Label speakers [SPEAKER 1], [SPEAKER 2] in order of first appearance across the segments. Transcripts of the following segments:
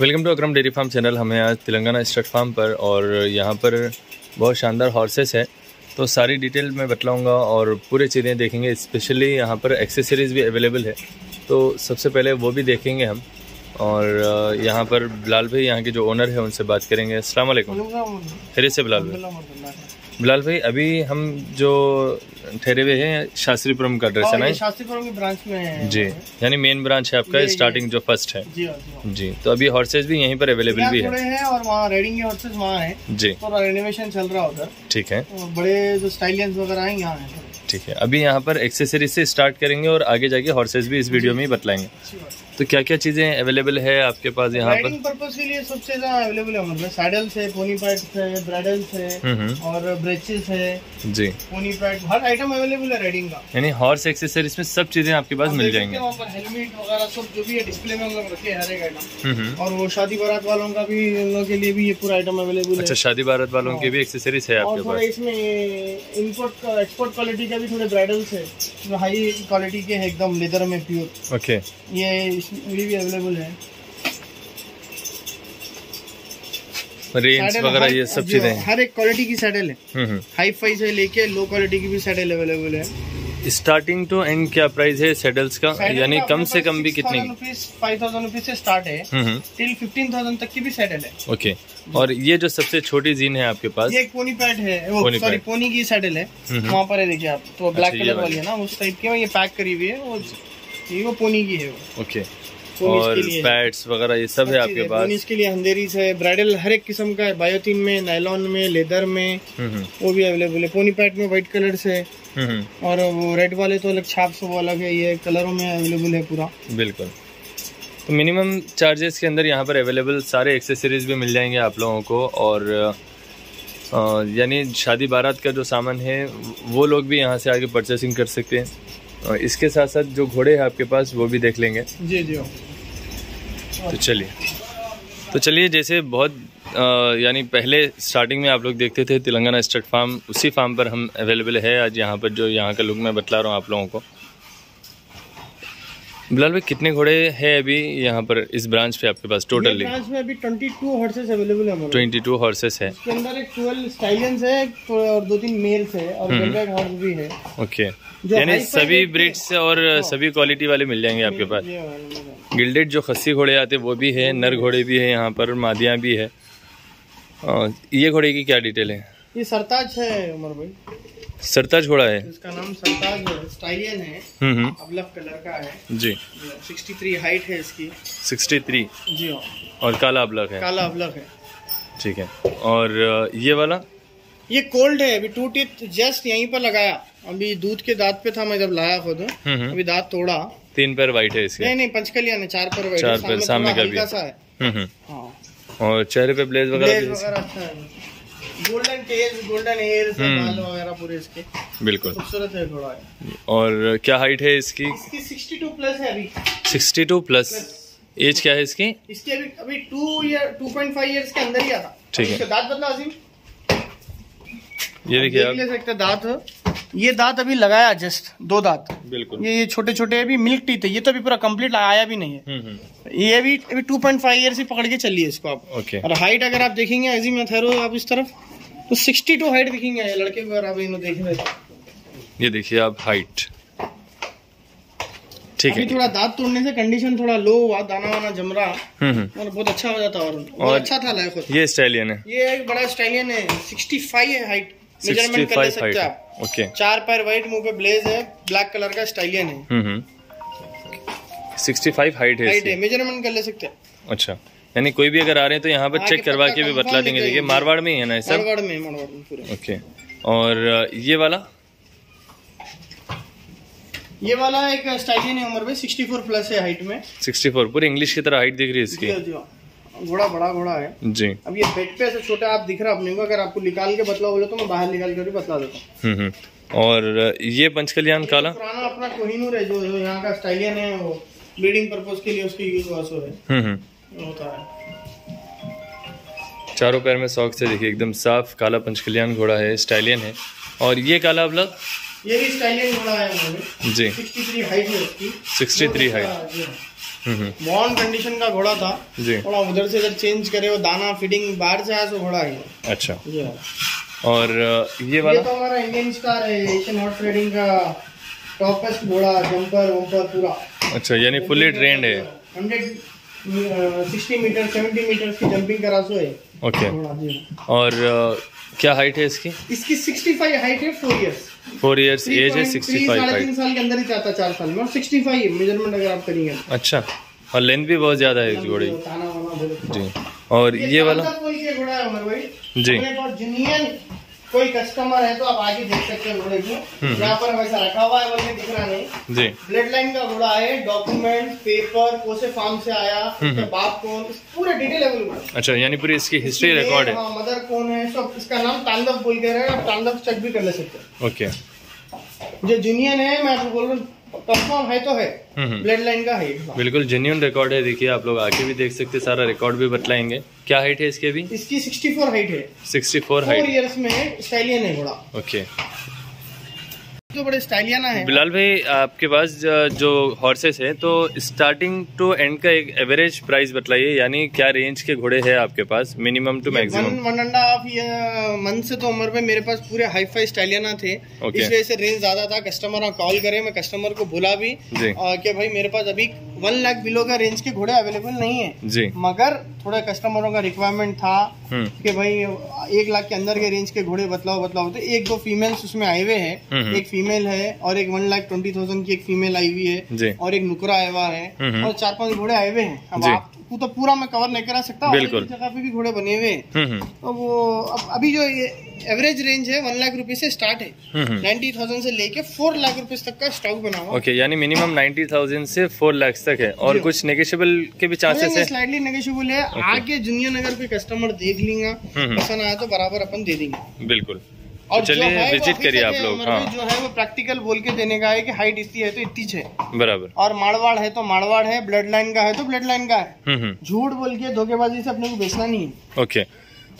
[SPEAKER 1] Welcome to Akram dairy farm channel हमें आज Telangana स्टट farm पर और यहाँ पर बहुत शानदार हॉर्सेस है। तो सारी डिटेल मैं बतलाऊँगा और पूरे चीज़ें देखेंगे। स्पेशली यहाँ पर एक्सेसरीज़ भी अवेलेबल है। तो सबसे पहले वो भी देखेंगे हम। और यहाँ पर बिलाल भाई यहाँ के जो ओनर है उनसे बात करेंगे। वालेकुम खैरियत से बिलाल भाई। बिलाल भाई अभी हम जो ठहरे हुए हैं शास्त्रीपुरम का एड्रेस है ना?
[SPEAKER 2] शास्त्रीपुरम की ब्रांच में है।
[SPEAKER 1] जी यानी मेन ब्रांच है आपका स्टार्टिंग जो। फ़र्स्ट है
[SPEAKER 2] जी हाँ, जी हाँ।
[SPEAKER 1] जी। तो अभी हॉर्सेज भी यहीं पर अवेलेबल भी है।
[SPEAKER 2] हैं और वहाँ रेडिंग के हॉर्सेस वहाँ है।
[SPEAKER 1] जी।
[SPEAKER 2] तो रेनोवेशन चल रहा है उधर।
[SPEAKER 1] ठीक है।
[SPEAKER 2] बड़े जो स्टाइलियंस वगैरह हैं यहाँ है।
[SPEAKER 1] ठीक है अभी यहाँ पर एक्सेसरीज से स्टार्ट करेंगे और आगे जाके हॉर्सेज भी इस वीडियो में ही बतलाएँगे।
[SPEAKER 2] बात है।
[SPEAKER 1] तो क्या क्या चीज़ें अवेलेबल है आपके पास यहाँ पर?
[SPEAKER 2] पर्पज के लिए सबसे ज़्यादा अवेलेबल है हमारे सैडल्स है पोनी पैड्स है ब्राइडल्स है और ब्रेचेस है।
[SPEAKER 1] जी।
[SPEAKER 2] पोनी पैड हर आइटम अवेलेबल है राइडिंग का।
[SPEAKER 1] यानी हॉर्स एक्सेसरीज में सब चीज़ें आपके पास मिल जाएँगे।
[SPEAKER 2] वहाँ पर हेलमेट वगैरह सब जो भी है डिस्प्ले में हम लोग रखे हर एक आइटम और वो शादी बारात वालों का भी उन लोगों के लिए भी ये पूरा आइटम अवेलेबल है।
[SPEAKER 1] अच्छा शादी बारात वालों के भी एक्सेसरीज है आपके पास?
[SPEAKER 2] इसमें इम्पोर्ट एक्सपोर्ट क्वालिटी का भी थोड़े ब्राइडल्स है। हाई क्वालिटी के है एकदम लेदर में प्योर
[SPEAKER 1] ओके
[SPEAKER 2] ये ये भी अवेलेबल है।
[SPEAKER 1] रेंज वगैरह ये सब चीज़ें
[SPEAKER 2] हर एक क्वालिटी की सैडल है।
[SPEAKER 1] हम्म हम्म।
[SPEAKER 2] हाई फाई से लेके लो क्वालिटी की भी सैडल अवेलेबल है।
[SPEAKER 1] स्टार्टिंग टू एंड क्या प्राइस है सेडल्स का? यानी कम से कम भी कितने?
[SPEAKER 2] फाइव थाउज़ेंड रुपीज़ से स्टार्ट है।
[SPEAKER 1] हम्म हम्म,
[SPEAKER 2] टिल फिफ्टीन थाउज़ेंड तक की भी सैडल है।
[SPEAKER 1] ओके और ये जो सबसे छोटी जीन है आपके पास?
[SPEAKER 2] ये पोनी पैड है। वो सॉरी पोनी की सैडल है।
[SPEAKER 1] हम्म।
[SPEAKER 2] वहाँ पर है देखिए आप। तो ब्लैक
[SPEAKER 1] अच्छा,
[SPEAKER 2] कलर वाली। है ना उस टाइप की ये पैक करी हुई है वो ये वो पोनी की है वो।
[SPEAKER 1] ओके और पैड्स वगैरह ये सब है आपके पास?
[SPEAKER 2] पोनीस के लिए अंधेरीस है ब्राइडल हर एक किस्म का है बायोतीन में नायलॉन में लेदर में वो भी अवेलेबल है। पोनी पैड में व्हाइट कलर से। और वो रेड वाले तो अलग छाप से वो अलग है ये कलरों में अवेलेबल है पूरा।
[SPEAKER 1] बिल्कुल। तो मिनिमम चार्जेस के अंदर यहाँ पर अवेलेबल सारे एक्सेसरीज भी मिल जाएँगे आप लोगों को। और यानी शादी बारात का जो सामान है वो लोग भी यहाँ से आगे परचेसिंग कर सकते हैं। और इसके साथ साथ जो घोड़े हैं आपके पास वो भी देख लेंगे।
[SPEAKER 2] जी जी
[SPEAKER 1] तो चलिए। तो चलिए जैसे बहुत यानी पहले स्टार्टिंग में आप लोग देखते थे तेलंगाना स्टेट फार्म उसी फार्म पर हम अवेलेबल है। आज यहाँ पर जो यहाँ का लुक मैं बतला रहा हूँ आप लोगों को। बिलाल भाई कितने घोड़े हैं अभी यहाँ पर इस ब्रांच पे आपके पास टोटली
[SPEAKER 2] ब्रांच में अभी 22 हॉर्सेस अवेलेबल है हमारे।
[SPEAKER 1] ट्वेंटी टू हॉर्सेस है।
[SPEAKER 2] इसके अंदर एक 12 स्टाइलियंस है और दो तीन मेल्स है और हॉर्स भी है।
[SPEAKER 1] ओके यानी सभी ब्रिड्स और सभी क्वालिटी वाले मिल जाएँगे आपके पास। गिल्डेड जो खस्सी घोड़े आते हैं वो भी है नर घोड़े भी है यहाँ पर मादियाँ भी है। अ, ये घोड़े की क्या डिटेल है?
[SPEAKER 2] ये सरताज है उमर भाई।
[SPEAKER 1] सरताज घोड़ा है।
[SPEAKER 2] इसका नाम सरताज है स्टाइलियन है।
[SPEAKER 1] हम्म हम्म।
[SPEAKER 2] अबलफ कलर का है।
[SPEAKER 1] जी।
[SPEAKER 2] 63 हाइट है इसकी।
[SPEAKER 1] Sixty three.
[SPEAKER 2] जी हाँ।
[SPEAKER 1] और काला अबलक है।
[SPEAKER 2] काला अबलफ है।
[SPEAKER 1] ठीक है। और ये वाला?
[SPEAKER 2] ये कोल्ड है अभी टू टीथ जस्ट यहीं पर लगाया। अभी दूध के दांत पे था मैं जब लाया खुद।
[SPEAKER 1] हम्म हम्म।
[SPEAKER 2] अभी दांत तोड़ा।
[SPEAKER 1] तीन पैर वाइट है इसके।
[SPEAKER 2] नहीं नहीं पंचकलियान है चार पर वाइट
[SPEAKER 1] चार पर, सामने का भी हम्म हम्म।
[SPEAKER 2] हाँ।
[SPEAKER 1] और चेहरे पे ब्लेज वगैरह है
[SPEAKER 2] अच्छा है। Golden tails golden hair. बाल वगैरह पूरे इसके।
[SPEAKER 1] बिल्कुल।
[SPEAKER 2] खूबसूरत है थोड़ा।
[SPEAKER 1] और क्या हाइट है इसकी?
[SPEAKER 2] इसकी 62 प्लस है अभी।
[SPEAKER 1] सिक्सटी टू प्लस एज क्या है इसकी?
[SPEAKER 2] इसके अभी अभी टू ईयर 2.5 इयर्स के अंदर ही आता
[SPEAKER 1] ठीक है।
[SPEAKER 2] दांत बदला अजीम।
[SPEAKER 1] ये देखिए
[SPEAKER 2] देख
[SPEAKER 1] आप।
[SPEAKER 2] ले सकते हैं दांत। ये दांत अभी लगाया जस्ट दो दांत।
[SPEAKER 1] बिल्कुल।
[SPEAKER 2] ये ये छोटे छोटे अभी मिल्क टीथ है ये तो अभी पूरा कंप्लीट आया भी नहीं है।
[SPEAKER 1] हम्म हम्म।
[SPEAKER 2] ये अभी अभी 2.5 ईयर से पकड़ के चलिए इसको आप।
[SPEAKER 1] ओके
[SPEAKER 2] और हाइट अगर आप देखेंगे अजीम में आप इस तरफ़ तो 62 हाइट दिखेंगे ये लड़के को अगर आप इन्हें देख रहे
[SPEAKER 1] ये देखिए आप हाइट ठीक है।
[SPEAKER 2] थोड़ा दांत तोड़ने से कंडीशन थोड़ा लो हुआ दाना वाना जम रहा।
[SPEAKER 1] हम्म
[SPEAKER 2] और बहुत अच्छा हो जाता और
[SPEAKER 1] और-
[SPEAKER 2] अच्छा था लाइफ
[SPEAKER 1] ये स्टाइलियन है।
[SPEAKER 2] ये एक बड़ा स्टाइलियन है 65 है हाइट
[SPEAKER 1] सिक्सटी
[SPEAKER 2] मेज़रमेंट कर ले सकते हैं आप।
[SPEAKER 1] ओके
[SPEAKER 2] चार पैर व्हाइट मुँह पे ब्लेज है ब्लैक कलर का स्टाइलियन है।
[SPEAKER 1] हम्म हम्म। सिक्सटी फाइव हाइट है
[SPEAKER 2] मेज़रमेंट कर ले सकते हैं।
[SPEAKER 1] अच्छा। यानी कोई भी अगर आ रहे हैं तो यहाँ पर चेक करवा के भी बतला देंगे। देखिए मारवाड़ में ही है ना सब?
[SPEAKER 2] मारवाड़ में मारवाड़ में पूरे।
[SPEAKER 1] ओके और ये वाला?
[SPEAKER 2] ये वाला एक स्टाइलियन है उम्र में 64 प्लस है हाइट में।
[SPEAKER 1] सिक्सटी फोर पूरी इंग्लिश की तरह हाइट दिख रही है इसकी।
[SPEAKER 2] हाँ, हाँ। घोड़ा बड़ा घोड़ा है।
[SPEAKER 1] जी।
[SPEAKER 2] अब ये बेड पे ऐसे छोटा आप दिख रहा अपने को अगर आपको निकाल के बतला बोले तो मैं बाहर निकाल के भी बतला देता हूँ।
[SPEAKER 1] हम्म हम्म। और ये पंचकल्याण काला?
[SPEAKER 2] पुराना अपना कोहिनूर है जो यहाँ का स्टाइलियन है वो ब्रीडिंग पर्पज के लिए उसके यूज़ हुआ है।
[SPEAKER 1] हम्म
[SPEAKER 2] होता है।
[SPEAKER 1] चारों पैर में शौक से देखिए एकदम साफ़ काला पंचकल्याण घोड़ा है स्टाइलियन है। और ये काला अबलग
[SPEAKER 2] ये भी स्टाइलियन घोड़ा है
[SPEAKER 1] जी।
[SPEAKER 2] 63 हाइट है उसकी।
[SPEAKER 1] 63
[SPEAKER 2] बहुत हाँ।
[SPEAKER 1] हम्म,
[SPEAKER 2] कंडीशन का घोड़ा था। थोड़ा उधर से इधर चेंज करे वो दाना फीडिंग बाहर से आया तो घोड़ा है
[SPEAKER 1] अच्छा।
[SPEAKER 2] ये
[SPEAKER 1] और ये
[SPEAKER 2] ये
[SPEAKER 1] वाला?
[SPEAKER 2] तो हमारा इंडियन स्टार है एशियन हॉट ट्रेडिंग का टॉपेस्ट घोड़ा जंपर वंपर पूरा।
[SPEAKER 1] अच्छा यानी फुल्ली ट्रेंड है।
[SPEAKER 2] Hundred sixty meter seventy meter की जंपिंग करा सो है
[SPEAKER 1] ओके और क्या हाइट है इसकी?
[SPEAKER 2] इसकी 65 हाइट है four years
[SPEAKER 1] four years age है सिक्सटी फाइव
[SPEAKER 2] साढ़े तीन
[SPEAKER 1] हाइट
[SPEAKER 2] साल के अंदर ही चाहता चार साल में। और 65 मेज़रमेंट अगर आप करेंगे
[SPEAKER 1] अच्छा और लेंथ भी बहुत ज़्यादा है घोड़े जी। और ये वाला?
[SPEAKER 2] कोई के घोड़ा है
[SPEAKER 1] जी।
[SPEAKER 2] जूनियर कोई कस्टमर है तो आप आगे देख सकते हैं घोड़े को।
[SPEAKER 1] हम्म।
[SPEAKER 2] यहाँ पर वैसा रखा हुआ है बल्कि दिख रहा नहीं।
[SPEAKER 1] जी।
[SPEAKER 2] ब्लड लाइन का घोड़ा है डॉक्यूमेंट पेपर कोसे फार्म से आया
[SPEAKER 1] हम्म।
[SPEAKER 2] बाप कौन पूरे डिटेल अवेलेबल
[SPEAKER 1] अच्छा यानी पूरी इसकी हिस्ट्री रिकॉर्ड है।
[SPEAKER 2] हाँ मदर कौन है सब इसका नाम तांडव बोल के रहे हैं आप तांडव चेक भी कर ले सकते हैं।
[SPEAKER 1] ओके
[SPEAKER 2] जो जूनियर है मैं आपको बोल रहा हूँ कंफर्म है तो है।
[SPEAKER 1] हम्म, हम्म।
[SPEAKER 2] ब्लड लाइन का है
[SPEAKER 1] बिल्कुल जेन्यून रिकॉर्ड है देखिए आप लोग आके भी देख सकते हैं सारा रिकॉर्ड भी बतलाएँगे। क्या हाइट है इसके भी
[SPEAKER 2] इसकी 64 हाइट है।
[SPEAKER 1] 64
[SPEAKER 2] फोर
[SPEAKER 1] हाइट
[SPEAKER 2] इयर्स में स्टाइलियन है घोड़ा
[SPEAKER 1] ओके
[SPEAKER 2] तो बड़े स्टाइलियाना है।
[SPEAKER 1] बिलाल भाई आपके पास ज- हॉर्सेस है तो स्टार्टिंग टू एंड का एक एवरेज प्राइस बतलाइए यानी क्या रेंज के घोड़े हैं आपके पास minimum to maximum
[SPEAKER 2] one and half month से तो उम्र में मेरे पास पूरे हाई फाई स्टाइलियाना थे।
[SPEAKER 1] Okay.
[SPEAKER 2] इस वजह से रेंज ज़्यादा था कस्टमर कॉल करे मैं कस्टमर को बोला भी कि भाई मेरे पास अभी वन लाख बिलो का रेंज के घोड़े अवेलेबल नहीं है।
[SPEAKER 1] जी।
[SPEAKER 2] मगर थोड़ा कस्टमरों का रिक्वायरमेंट था
[SPEAKER 1] हम्म।
[SPEAKER 2] कि भाई एक लाख के अंदर के रेंज के घोड़े बतलाओ बतलाओ। तो एक दो फीमेल्स उसमें आए हुए
[SPEAKER 1] है।
[SPEAKER 2] हैं एक फीमेल है और एक वन लाख ट्वेंटी थाउज़ेंड की एक फीमेल आई हुई है और एक नुकरा आया हुआ है
[SPEAKER 1] हम्म।
[SPEAKER 2] और चार पाँच घोड़े आए हुए हैं। अब
[SPEAKER 1] जी।
[SPEAKER 2] आपको तो पूरा मैं कवर नहीं करा सकता
[SPEAKER 1] बिल्कुल।
[SPEAKER 2] जगह पे भी घोड़े बने हुए हैं। तो वो अब अभी जो ये एवरेज रेंज है वन लाख रुपए से स्टार्ट है।
[SPEAKER 1] हम्म, हम्म।
[SPEAKER 2] नाइन्टी थाउज़ेंड से लेके फोर लाख रुपए तक का स्टॉक बना हुआ
[SPEAKER 1] ओके यानी मिनिमम नाइन्टी थाउज़ेंड से फोर लाख तक है। और कुछ नेगेशियबल के भी चांसेस है?
[SPEAKER 2] स्लाइडली नेगोशियबल है। आगे जूनियर अगर कोई कस्टमर देख लेंगे। पसंद आया तो बराबर अपन दे देंगे।
[SPEAKER 1] बिल्कुल।
[SPEAKER 2] और
[SPEAKER 1] चलिए, विज़िट करिए आप लोग, हाँ।
[SPEAKER 2] जो है वो प्रैक्टिकल बोल के देने का है कि हाइट इतनी है तो इतनी है
[SPEAKER 1] बराबर।
[SPEAKER 2] और मारवाड़ है तो मारवाड़ है ब्लड लाइन का है तो ब्लड लाइन का है।
[SPEAKER 1] हम्म हम्म।
[SPEAKER 2] झूठ बोल के धोखेबाजी से अपने को बेचना नहीं है।
[SPEAKER 1] ओके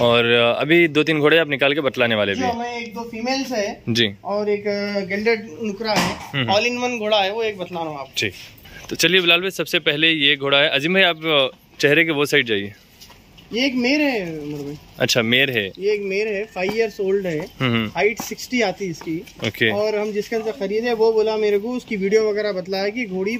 [SPEAKER 1] और अभी दो तीन घोड़े आप निकाल के बतलाने वाले भी
[SPEAKER 2] हमें एक दो फीमेल्स है
[SPEAKER 1] जी।
[SPEAKER 2] और एक गेल्डेड नुकरा है। ऑल इन वन घोड़ा है वो एक बतला रहा हूँ आप
[SPEAKER 1] ठीक। तो चलिए बिलाल भाई सबसे पहले ये घोड़ा है। अजीम भाई आप चेहरे के वो साइड जाइए।
[SPEAKER 2] ये एक मेर है उमर भाई।
[SPEAKER 1] अच्छा मेर है।
[SPEAKER 2] ये एक मेर है फाइव इयर्स ओल्ड है।
[SPEAKER 1] हम्म हम्म।
[SPEAKER 2] हाइट सिक्सटी आती है इसकी।
[SPEAKER 1] ओके
[SPEAKER 2] और हम जिसके से खरीदे वो बोला मेरे को उसकी वीडियो वगैरह बतलाया कि घोड़ी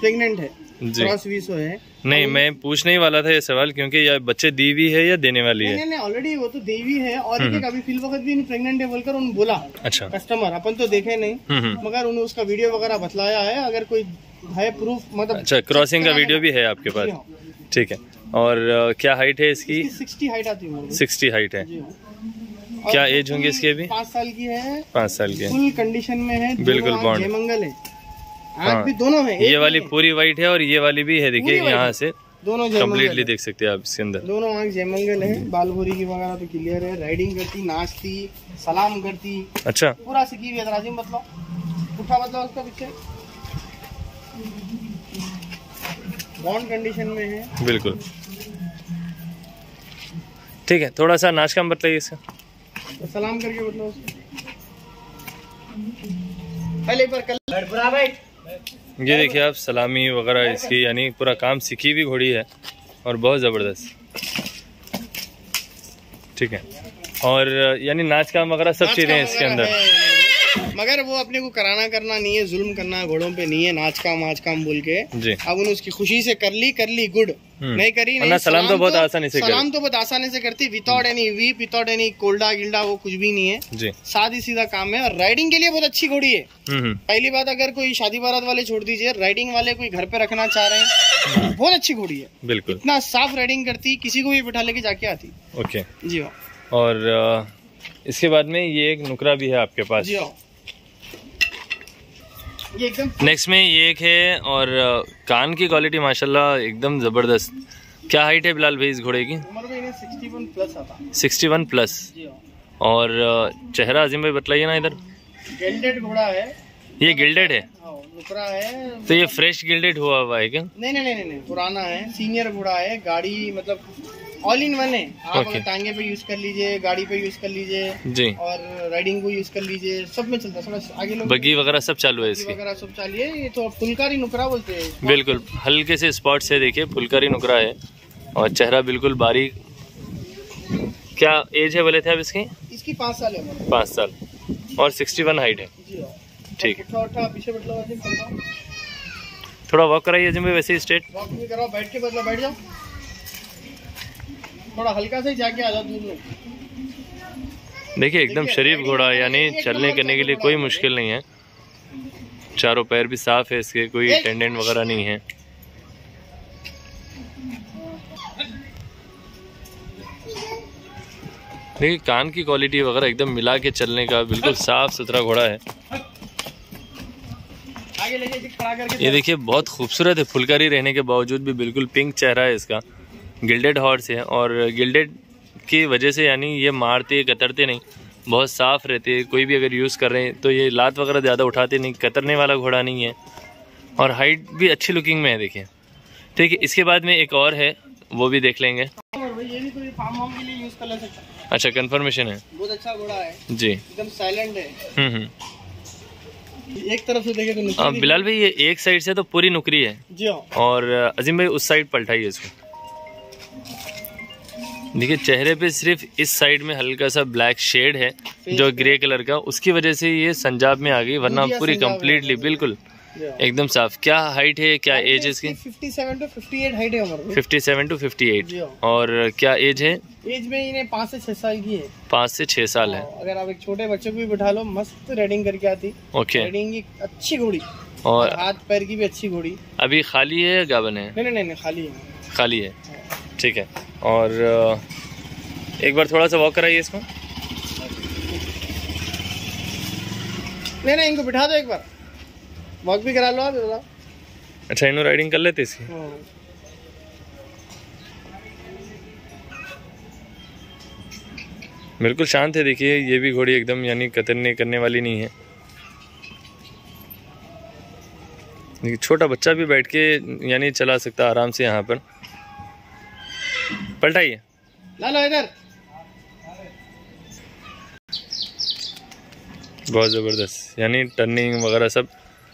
[SPEAKER 2] प्रेगनेंट है। क्रॉस वीसो है।
[SPEAKER 1] नहीं मैं पूछने ही वाला था ये सवाल क्योंकि ये बच्चे दी हुई है या देने वाली
[SPEAKER 2] नहीं
[SPEAKER 1] है?
[SPEAKER 2] नहीं ऑलरेडी वो तो देवी है और एक अभी फिल वक्त भी प्रेग्नेंट है बोलकर उन्होंने बोला।
[SPEAKER 1] अच्छा।
[SPEAKER 2] कस्टमर अपन तो देखे नहीं।
[SPEAKER 1] हम्म हम्म।
[SPEAKER 2] मगर उन्होंने उसका वीडियो वगैरह बतलाया है अगर कोई है प्रूफ मतलब
[SPEAKER 1] अच्छा क्रॉसिंग का वीडियो भी है आपके पास। ठीक है। और क्या हाइट है इसकी?
[SPEAKER 2] सिक्सटी हाइट आती है
[SPEAKER 1] सिक्सटी हाइट है।
[SPEAKER 2] हाँ।
[SPEAKER 1] क्या एज होंगी इसकी अभी?
[SPEAKER 2] पाँच साल की है।
[SPEAKER 1] पाँच साल की
[SPEAKER 2] फुल कंडीशन में है
[SPEAKER 1] बिल्कुल bond।
[SPEAKER 2] जयमंगल है।
[SPEAKER 1] हाँ।
[SPEAKER 2] भी दोनों है
[SPEAKER 1] ये वाली पूरी व्हाइट है और ये वाली भी है देखिए यहाँ से
[SPEAKER 2] दोनों
[SPEAKER 1] कम्प्लीटली देख सकते हैं आप इसके अंदर।
[SPEAKER 2] दोनों आँख जयमंगल है बाल भूरी की वगैरह तो क्लियर है राइडिंग करती नाचती सलाम करती।
[SPEAKER 1] अच्छा।
[SPEAKER 2] पूरा सीखी हुई है मतलब उठा मतलब उसका पीछे। बॉन्ड कंडीशन में है।
[SPEAKER 1] बिल्कुल। ठीक है थोड़ा सा नाच काम बताइए इसका।
[SPEAKER 2] सलाम करके पहले एक बार कल
[SPEAKER 1] ये देखिए आप सलामी वगैरह इसकी यानी पूरा काम सीखी हुई घोड़ी है और बहुत ज़बरदस्त। ठीक है और यानी नाच काम वगैरह सब चीज़ें हैं इसके अंदर।
[SPEAKER 2] मगर वो अपने को कराना करना नहीं है जुल्म करना घोड़ों पे नहीं है नाच काम आज काम बोल के। अब उन्होंने उसकी खुशी से कर ली कर ली गुड
[SPEAKER 1] हम्म।
[SPEAKER 2] नहीं करी नहीं।
[SPEAKER 1] सलाम तो बहुत आसानी से
[SPEAKER 2] सलाम तो बहुत आसानी से करती। Without any whip without any कोल्डा गिल्डा वो कुछ भी नहीं है। सादी सीधा काम है और राइडिंग के लिए बहुत अच्छी घोड़ी है।
[SPEAKER 1] हम्म हम्म।
[SPEAKER 2] पहली बात अगर कोई शादी बारात वाले छोड़ दीजिए राइडिंग वाले कोई घर पे रखना चाह रहे हैं बहुत अच्छी घोड़ी है।
[SPEAKER 1] बिल्कुल।
[SPEAKER 2] इतना साफ़ राइडिंग करती किसी को भी बिठा लेके जाके आती।
[SPEAKER 1] ओके
[SPEAKER 2] जी हाँ।
[SPEAKER 1] और इसके बाद में ये एक नुकरा भी है आपके पास।
[SPEAKER 2] जी हाँ।
[SPEAKER 1] नेक्स्ट में ये एक है और कान की क्वालिटी माशाल्लाह एकदम ज़बरदस्त। क्या हाइट है बिलाल भाई इस घोड़े की?
[SPEAKER 2] उम्र में इन्हें 61 प्लस आता
[SPEAKER 1] सिक्सटी वन प्लस और चेहरा अजीम भाई बतलाइए ना इधर।
[SPEAKER 2] गेल्डेड घोड़ा है।
[SPEAKER 1] ये गिल्डेड है?
[SPEAKER 2] हाँ नुकरा है।
[SPEAKER 1] तो ये फ्रेश गिल्डेड हुआ हुआ है क्या?
[SPEAKER 2] नहीं नहीं नहीं नहीं, पुराना है। सीनियर घोड़ा है। गाड़ी मतलब ऑल इन वन है। आप
[SPEAKER 1] Okay.
[SPEAKER 2] टांगे पे यूज़ कर लीजिए गाड़ी पे यूज़ कर लीजिए
[SPEAKER 1] जी।
[SPEAKER 2] और राइडिंग को यूज़ कर लीजिए सब में चलता है थोड़ा आगे लोग
[SPEAKER 1] बग्गी वगैरह सब चालू है इसकी।
[SPEAKER 2] वगैरह सब चाहिए ये तो फुलकारी नुकरा बोलते हैं।
[SPEAKER 1] बिल्कुल हल्के से स्पॉट्स है देखिए फुलकारी नुकरा है और चेहरा बिल्कुल बारीक। क्या एज है बोले थे आप इसकी?
[SPEAKER 2] इसकी पाँच साल है
[SPEAKER 1] पाँच साल। और सिक्सटी वन हाइट है
[SPEAKER 2] हाँ।
[SPEAKER 1] ठीक। है
[SPEAKER 2] ही हूँ।
[SPEAKER 1] थोड़ा वॉक कराइए भाई वैसे ही स्ट्रेट
[SPEAKER 2] वॉक भी कराओ बैठ के बदला बैठ जाओ। थोड़ा हल्का से ही जाके आ जाओ दूर में।
[SPEAKER 1] देखिए एकदम शरीफ घोड़ा यानी चलने करने के लिए कोई मुश्किल नहीं है। चारों पैर भी साफ़ है इसके कोई टेंडेंट वगैरह नहीं है। देखिए कान की क्वालिटी वगैरह एकदम मिला के चलने का बिल्कुल साफ़ सुथरा घोड़ा है। ये देखिए बहुत खूबसूरत है फुलकारी रहने के बावजूद भी बिल्कुल पिंक चेहरा है इसका। गिल्डेड हॉर्स है और गिल्डेड की वजह से यानी ये मारते कतरते नहीं बहुत साफ़ रहते हैं कोई भी अगर यूज़ कर रहे हैं तो ये लात वगैरह ज़्यादा उठाते नहीं कतरने वाला घोड़ा नहीं है। और हाइट भी अच्छी लुकिंग में है देखिए। ठीक है इसके बाद में एक और है वो भी देख लेंगे। अच्छा कंफर्मेशन है।
[SPEAKER 2] बहुत अच्छा घोड़ा है।
[SPEAKER 1] जी।
[SPEAKER 2] एकदम साइलेंट है।
[SPEAKER 1] हम्म हम्म।
[SPEAKER 2] एक तरफ़ से देखे तो
[SPEAKER 1] बिलाल भाई ये एक साइड से तो पूरी नुकरी है।
[SPEAKER 2] जी हाँ।
[SPEAKER 1] और अजीम भाई उस साइड पलटाइए इसको। देखिए चेहरे पे सिर्फ़ इस साइड में हल्का सा ब्लैक शेड है जो ग्रे कलर का उसकी वजह से ये संजाब में आ गई वरना
[SPEAKER 2] पूरी है।
[SPEAKER 1] कंप्लीटली बिल्कुल
[SPEAKER 2] हाँ।
[SPEAKER 1] एकदम साफ़। क्या हाइट है क्या एज है इसकी?
[SPEAKER 2] 57 टू 58 हाइट है उम्र
[SPEAKER 1] 57 टू 58
[SPEAKER 2] हाँ।
[SPEAKER 1] और क्या एज है?
[SPEAKER 2] एज में इन्हें पाँच से छह साल की है।
[SPEAKER 1] पाँच से छह साल है।
[SPEAKER 2] अगर आप एक छोटे बच्चों को भी बिठा लो मस्त रेडिंग करके आती।
[SPEAKER 1] ओके
[SPEAKER 2] राइडिंग की अच्छी घोड़ी।
[SPEAKER 1] और
[SPEAKER 2] हाथ पैर की भी अच्छी घोड़ी।
[SPEAKER 1] अभी खाली है या गाबन है?
[SPEAKER 2] नहीं नहीं नहीं नहीं, खाली है।
[SPEAKER 1] खाली है। ठीक है। और एक बार थोड़ा सा वॉक कराइए इसको।
[SPEAKER 2] नहीं नहीं इनको बिठा दो एक बार। वॉक भी करा लो आप जरा।
[SPEAKER 1] अच्छा इन्हों राइडिंग कर लेते इसकी?
[SPEAKER 2] हाँ।
[SPEAKER 1] बिल्कुल शांत है देखिए ये भी घोड़ी एकदम यानी कतरने करने वाली नहीं है। छोटा बच्चा भी बैठ के यानी चला सकता आराम से यहाँ पर। पलटाइए।
[SPEAKER 2] ला लो इधर।
[SPEAKER 1] बहुत ज़बरदस्त। यानी टर्निंग वगैरह सब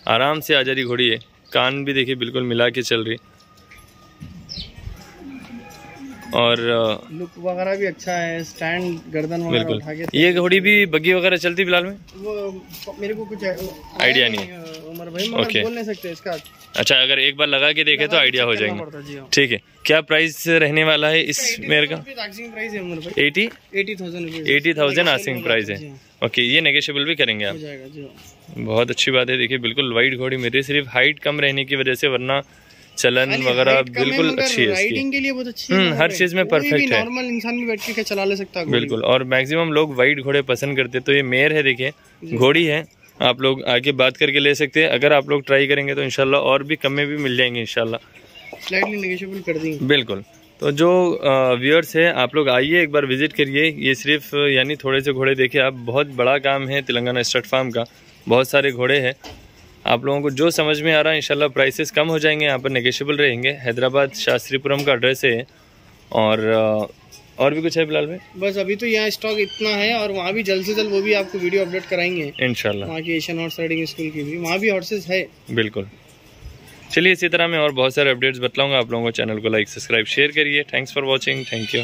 [SPEAKER 1] आराम से आ जा रही घोड़ी है। कान भी देखिए बिल्कुल मिला के चल रही। और
[SPEAKER 2] लुक वगैरह भी अच्छा है। स्टैंड गर्दन
[SPEAKER 1] बिल्कुल। ये घोड़ी भी बग्गी वगैरह चलती फ़िलहाल में?
[SPEAKER 2] वो मेरे को कुछ
[SPEAKER 1] आइडिया नहीं
[SPEAKER 2] है। उमर भाई मगर
[SPEAKER 1] Okay.
[SPEAKER 2] बोल नहीं सकते इसका।
[SPEAKER 1] अच्छा अगर एक बार लगा के देखे तो आइडिया हो जाएँगे। ठीक है। क्या प्राइस रहने वाला है इस मेयर का? Eighty
[SPEAKER 2] eighty thousand
[SPEAKER 1] asking price है ओके ये नेगोशियबल भी करेंगे आप। बहुत अच्छी बात है। देखिए बिल्कुल वाइट घोड़ी मेरी। सिर्फ़ हाइट कम रहने की वजह से वरना चलन वगैरह बिल्कुल अच्छी है
[SPEAKER 2] राइडिंग के लिए बहुत अच्छी
[SPEAKER 1] हम्म,
[SPEAKER 2] है
[SPEAKER 1] हर चीज़ में परफेक्ट है।
[SPEAKER 2] नॉर्मल इंसान भी बैठ के चला ले सकता है
[SPEAKER 1] बिल्कुल और मैक्सिमम लोग वाइट घोड़े पसंद करते हैं। तो ये मेयर है देखिए। घोड़ी है। आप लोग आगे बात करके ले सकते हैं। अगर आप लोग ट्राई करेंगे तो इंशाल्लाह और भी कम में भी मिल जाएँगे
[SPEAKER 2] नेगोशिएबल कर देंगे।
[SPEAKER 1] बिल्कुल। तो जो व्यूअर्स है आप लोग आइए एक बार विज़िट करिए। ये सिर्फ़ यानी थोड़े से घोड़े देखिए आप बहुत बड़ा काम है तेलंगाना स्टट फार्म का। बहुत सारे घोड़े हैं। आप लोगों को जो समझ में आ रहा है इंशाल्लाह प्राइसेस कम हो जाएँगे यहाँ पर नेगोशियबल रहेंगे। हैदराबाद शास्त्रीपुरम का एड्रेस है और और भी कुछ है फ़िलहाल में?
[SPEAKER 2] बस अभी तो यहाँ स्टॉक इतना है और वहाँ भी जल्द से जल्द वो भी आपको वीडियो अपडेट कराएँगे।
[SPEAKER 1] इनशाला
[SPEAKER 2] वहाँ की एशियन हॉर्स राइडिंग स्कूल की भी। वहाँ भी हॉर्सेस है।
[SPEAKER 1] बिल्कुल। चलिए इसी तरह मैं और बहुत सारे अपडेट्स बताऊँगा आप लोगों को चैनल को लाइक सब्सक्राइब शेयर करिए। Thanks for watching thank you